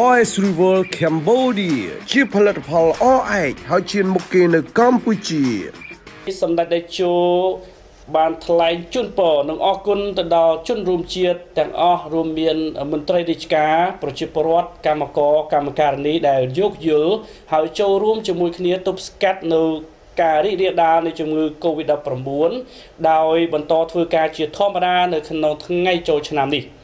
OS Rival Cambodia ជាផលិតផលអឯកហើយជាមុខគេនៅកម្ពុជាសម្ដេចតេជោបានថ្លែងជូនពរនិងអរគុណទៅដល់ជនរួមជាតិទាំងអស់រួមមានមន្ត្រីរាជការប្រជាពលរដ្ឋកម្មករកម្មការិនីដែលយោគយល់ហើយចូលរួមជាមួយគ្នាទប់ស្កាត់នៅការរីករាលដាលនៃជំងឺ Covid-19 ដោយបន្តធ្វើការជាធម្មតានៅក្នុងថ្ងៃចូលឆ្នាំនេះ។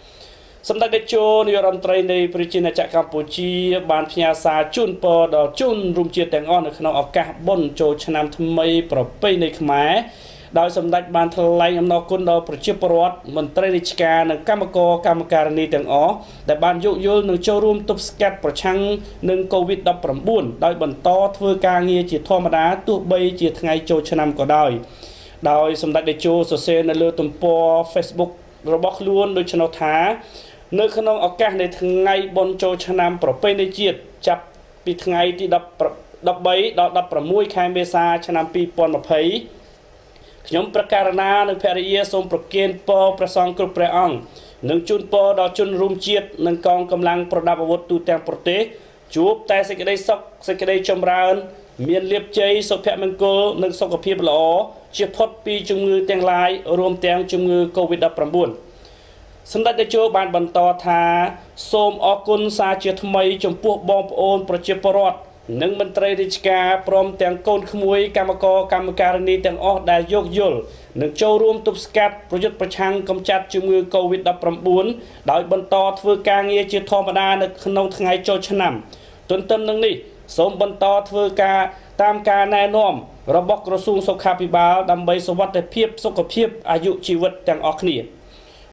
សម្ដេចតេជោនាយរដ្ឋមន្ត្រីនៃប្រជាណាចក្រកម្ពុជា បានផ្ញើសារជូនពរដល់ជនរួមជាតិទាំងអស់នៅក្នុងឱកាសបុណ្យចូលឆ្នាំថ្មីប្រពៃណីខ្មែរដោយសម្ដេចបានថ្លែងអំណរគុណដល់ប្រជាពលរដ្ឋមន្ត្រីរាជការនិងកម្មករកម្មការិនីទាំងអស់ដែលបានយោគយល់និងចូលរួមទប់ស្កាត់ប្រឆាំងនឹង COVID-19 ដោយបន្តធ្វើការងារជាធម្មតាទោះបីជាថ្ងៃចូលឆ្នាំក៏ដោយដោយសម្ដេចតេជោសរសេរនៅលើទំព័រ Facebook របស់ខ្លួនដូច្នោះថា នៅក្នុងឱកាសនៃថ្ងៃបុណ្យចូលឆ្នាំប្រពៃណីជាតិចាប់ពីថ្ងៃទី10 13ដល់16ខែមេសាឆ្នាំ2020ខ្ញុំប្រកាសណានិងភរិយាសូមប្រគេនពរព្រះសង្ឃគ្រប់ព្រះអង្គនិងជូនពរដល់ជនរួមជាតិនិងកងកម្លាំងប្រដាប់អាវុធទូទាំងប្រទេសជួបតែសេចក្តីសុខសេចក្តីចម្រើន មានលៀបជ័យសុភមង្គលនិងសុខភាពល្អ ជាផុតពីជំងឺទាំងឡាយរួមទាំងជំងឺ Covid-19 សម្ដេចតេជោបានបន្តថាសូមអរគុណសារជាថ្មីចំពោះបងប្អូន ប្រជាពលរដ្ឋនិងមន្ត្រីរាជការព្រមទាំងកូនក្មួយកម្មករកម្មការិនីទាំងអស់ដែលយោគយល់និងចូលរួមទប់ស្កាត់ប្រយុទ្ធប្រឆាំងកម្ចាត់ជំងឺ Covid-19 ដោយបន្តធ្វើការងារជាធម្មតានៅក្នុងថ្ងៃចូលឆ្នាំ ទន្ទឹមនឹងនេះសូមបន្តធ្វើការ តាមការណែនាំរបស់ក្រសួងសុខាភិបាលដើម្បីសុវត្ថិភាពសុខភាពអាយុជីវិតទាំងអស់គ្នា។